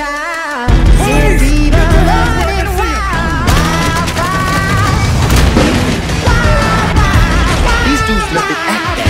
child hey. is even running wild, wild, wild, wild. These dudes love.